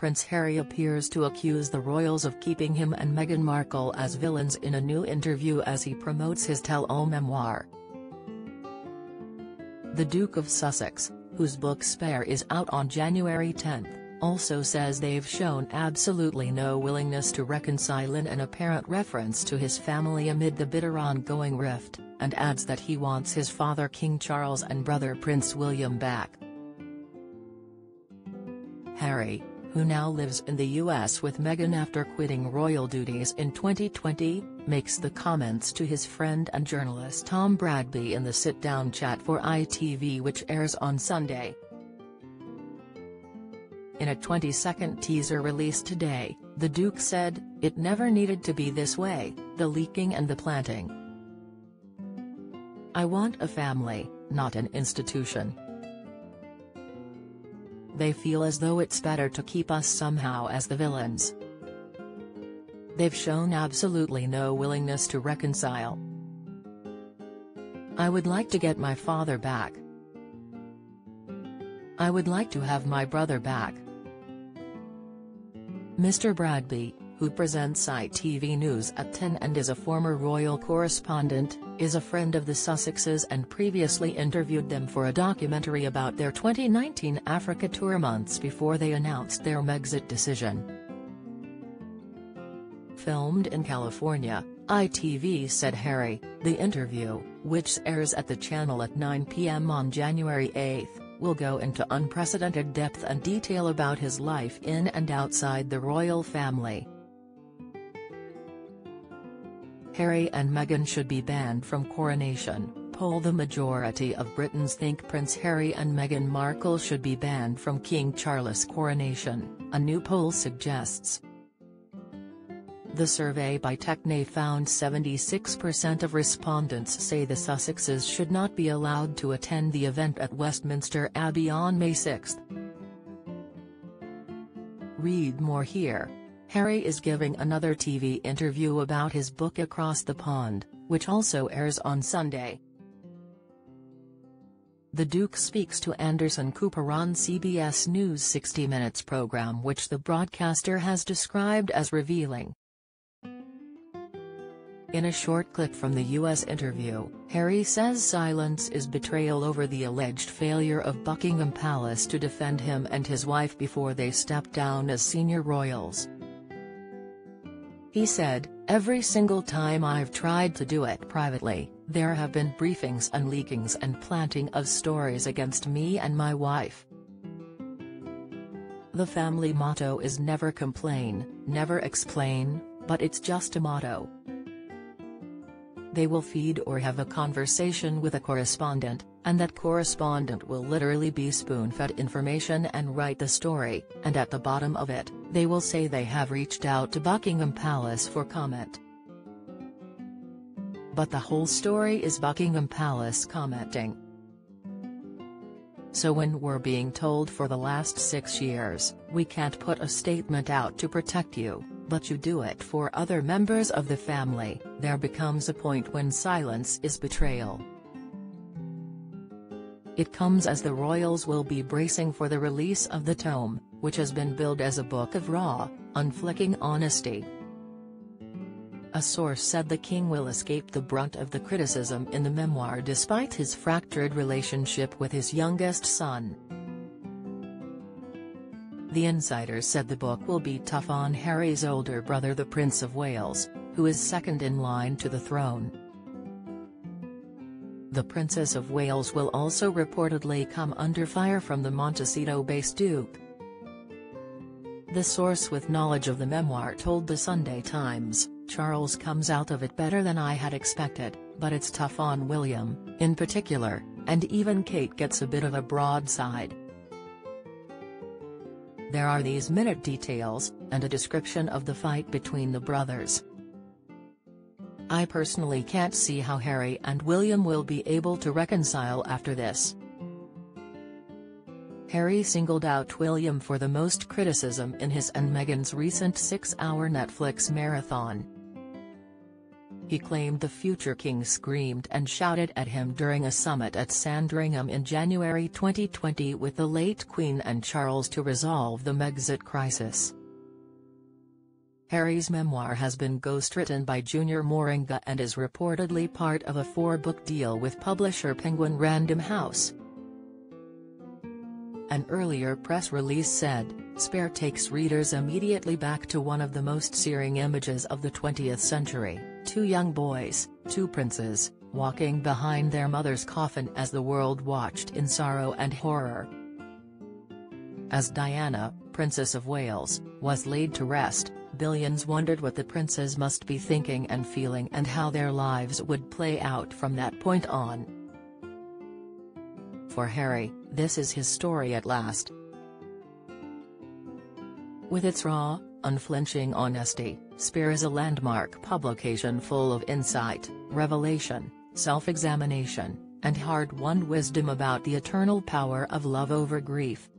Prince Harry appears to accuse the royals of keeping him and Meghan Markle as villains in a new interview as he promotes his tell-all memoir. The Duke of Sussex, whose book Spare is out on January 10, also says they've shown absolutely no willingness to reconcile in an apparent reference to his family amid the bitter ongoing rift, and adds that he wants his father King Charles and brother Prince William back. Harry, who now lives in the US with Meghan after quitting royal duties in 2020, makes the comments to his friend and journalist Tom Bradby in the sit-down chat for ITV which airs on Sunday. In a 20-second teaser released today, the Duke said, It never needed to be this way, the leaking and the planting. I want a family, not an institution. They feel as though it's better to keep us somehow as the villains. They've shown absolutely no willingness to reconcile. I would like to get my father back. I would like to have my brother back. Mr. Bradby, who presents ITV News at 10 and is a former royal correspondent, is a friend of the Sussexes and previously interviewed them for a documentary about their 2019 Africa tour months before they announced their Megxit decision. Filmed in California, ITV said Harry, the interview, which airs at the channel at 9 p.m. on January 8, will go into unprecedented depth and detail about his life in and outside the royal family. Harry and Meghan should be banned from coronation, poll The majority of Britons think Prince Harry and Meghan Markle should be banned from King Charles' coronation, a new poll suggests. The survey by Techne found 76% of respondents say the Sussexes should not be allowed to attend the event at Westminster Abbey on May 6. Read more here. Harry is giving another TV interview about his book Across the Pond, which also airs on Sunday. The Duke speaks to Anderson Cooper on CBS News 60 Minutes program which the broadcaster has described as revealing. In a short clip from the U.S. interview, Harry says silence is betrayal over the alleged failure of Buckingham Palace to defend him and his wife before they stepped down as senior royals. He said, Every single time I've tried to do it privately, there have been briefings and leakings and planting of stories against me and my wife. The family motto is never complain, never explain, but it's just a motto. They will feed or have a conversation with a correspondent, and that correspondent will literally be spoon-fed information and write the story, and at the bottom of it, they will say they have reached out to Buckingham Palace for comment. But the whole story is Buckingham Palace commenting. So when we're being told for the last six years, we can't put a statement out to protect you, but you do it for other members of the family, there becomes a point when silence is betrayal. It comes as the royals will be bracing for the release of the tome, which has been billed as a book of raw, unflicking honesty. A source said the king will escape the brunt of the criticism in the memoir despite his fractured relationship with his youngest son. The insider said the book will be tough on Harry's older brother the Prince of Wales, who is second in line to the throne. The Princess of Wales will also reportedly come under fire from the Montecito-based Duke. The source with knowledge of the memoir told the Sunday Times, Charles comes out of it better than I had expected, but it's tough on William, in particular, and even Kate gets a bit of a broadside. There are these minute details, and a description of the fight between the brothers. I personally can't see how Harry and William will be able to reconcile after this. Harry singled out William for the most criticism in his and Meghan's recent six-hour Netflix marathon. he claimed the future king screamed and shouted at him during a summit at Sandringham in January 2020 with the late Queen and Charles to resolve the Megxit crisis. Harry's memoir has been ghostwritten by Junior Moehringer and is reportedly part of a four-book deal with publisher Penguin Random House. An earlier press release said, Spare takes readers immediately back to one of the most searing images of the 20th century, two young boys, two princes, walking behind their mother's coffin as the world watched in sorrow and horror. As Diana, Princess of Wales, was laid to rest, billions wondered what the princes must be thinking and feeling and how their lives would play out from that point on. For Harry, this is his story at last. With its raw, unflinching honesty, Spare is a landmark publication full of insight, revelation, self-examination, and hard-won wisdom about the eternal power of love over grief.